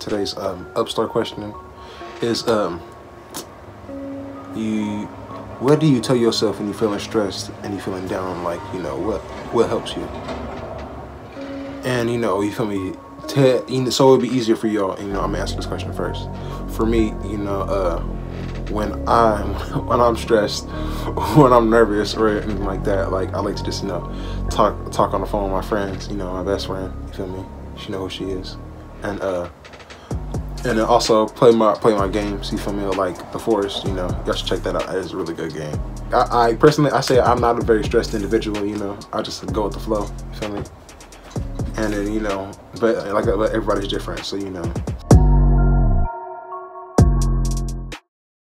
Today's um, UpStar question is um, you. What do you tell yourself when you're feeling stressed and you're feeling down? Like you know what what helps you? And you know you feel me. You know, so it'd be easier for y'all. And You know I'm answer this question first. For me, you know, uh, when I'm when I'm stressed, when I'm nervous or anything like that, like I like to just you know talk talk on the phone with my friends. You know my best friend. You feel me? She know who she is, and uh and then also play my play my games. You feel me? Like the Forest, you know, y'all should check that out. It's a really good game. I, I, personally, I say I'm not a very stressed individual. You know, I just go with the flow. You feel me? And then you know, but like but everybody's different, so you know,